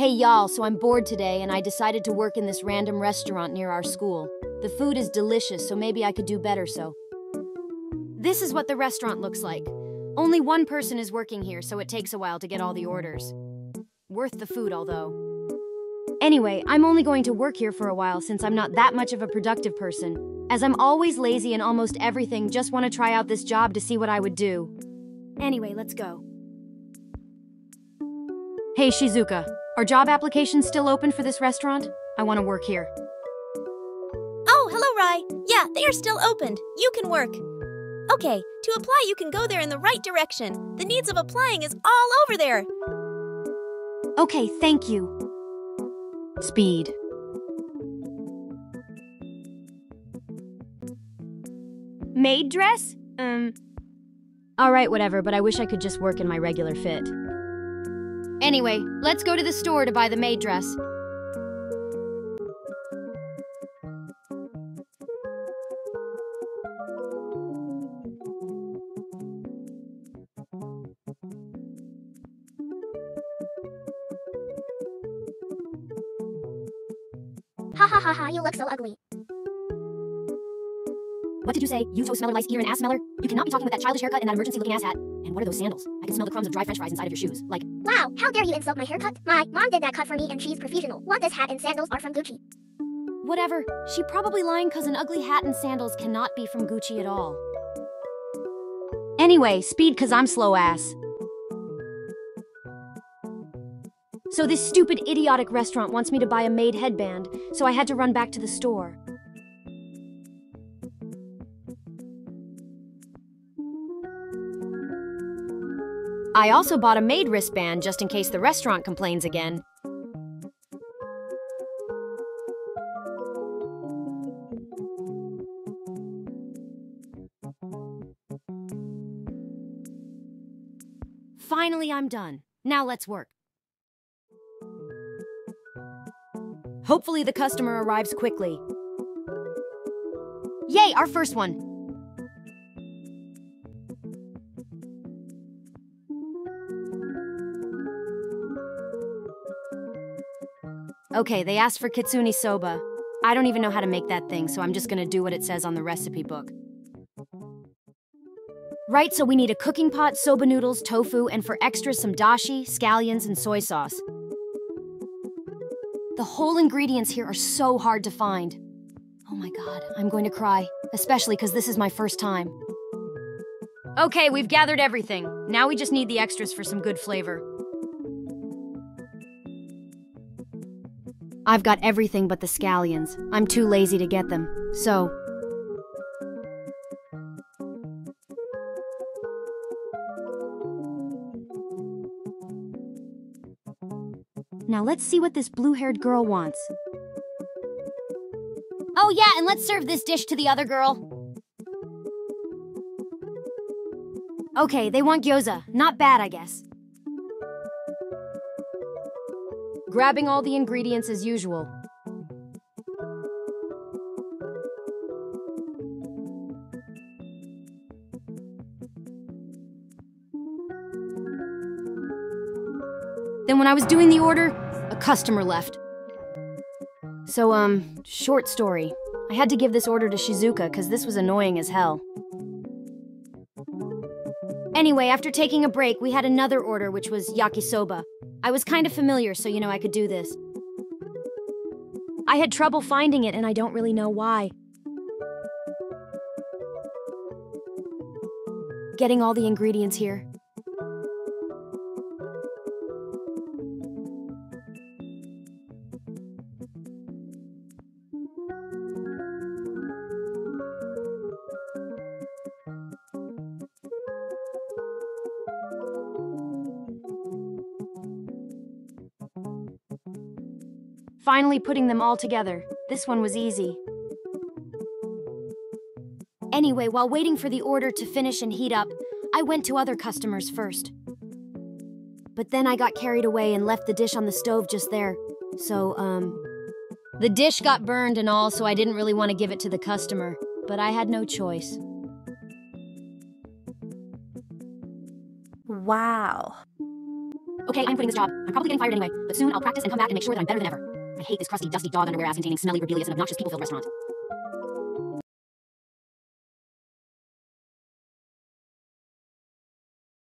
Hey y'all, so I'm bored today and I decided to work in this random restaurant near our school. The food is delicious, so maybe I could do better so. This is what the restaurant looks like. Only one person is working here, so it takes a while to get all the orders. Worth the food, although. Anyway, I'm only going to work here for a while since I'm not that much of a productive person. As I'm always lazy in almost everything, just want to try out this job to see what I would do. Anyway, let's go. Hey, Shizuka. Are job applications still open for this restaurant? I want to work here. Oh, hello, Rye. Yeah, they are still opened. You can work. Okay, to apply, you can go there in the right direction. The needs of applying is all over there. Okay, thank you. Speed. Maid dress? Um. Alright, whatever, but I wish I could just work in my regular fit. Anyway, let's go to the store to buy the maid dress. Ha ha ha ha, you look so ugly. What did you say? You toe smeller, lice ear, and ass smeller? You cannot be talking with that childish haircut and that emergency looking ass hat. And what are those sandals? I can smell the crumbs of dry french fries inside of your shoes. Like, Wow, how dare you insult my haircut? My mom did that cut for me and she's professional. What this hat and sandals are from Gucci. Whatever. She probably lying because an ugly hat and sandals cannot be from Gucci at all. Anyway, speed because I'm slow ass. So this stupid idiotic restaurant wants me to buy a maid headband, so I had to run back to the store. I also bought a maid wristband just in case the restaurant complains again. Finally, I'm done. Now let's work. Hopefully, the customer arrives quickly. Yay, our first one! Okay, they asked for kitsune soba. I don't even know how to make that thing, so I'm just gonna do what it says on the recipe book. Right, so we need a cooking pot, soba noodles, tofu, and for extras, some dashi, scallions, and soy sauce. The whole ingredients here are so hard to find. Oh my god, I'm going to cry, especially because this is my first time. Okay, we've gathered everything. Now we just need the extras for some good flavor. I've got everything but the scallions. I'm too lazy to get them. So, Now let's see what this blue haired girl wants. Oh, yeah, and let's serve this dish to the other girl. Okay, they want gyoza. Not bad, I guess. Grabbing all the ingredients as usual. Then when I was doing the order, a customer left. So, um, short story. I had to give this order to Shizuka because this was annoying as hell. Anyway, after taking a break, we had another order, which was yakisoba. I was kind of familiar, so you know I could do this. I had trouble finding it, and I don't really know why. Getting all the ingredients here. Finally putting them all together. This one was easy. Anyway, while waiting for the order to finish and heat up, I went to other customers first. But then I got carried away and left the dish on the stove just there. So, um. The dish got burned and all, so I didn't really want to give it to the customer. But I had no choice. Wow. Okay, I'm quitting this job. I'm probably getting fired anyway, but soon I'll practice and come back and make sure that I'm better than ever. I hate this crusty, dusty dog underwear ass containing smelly, rebellious, and obnoxious people filled restaurant.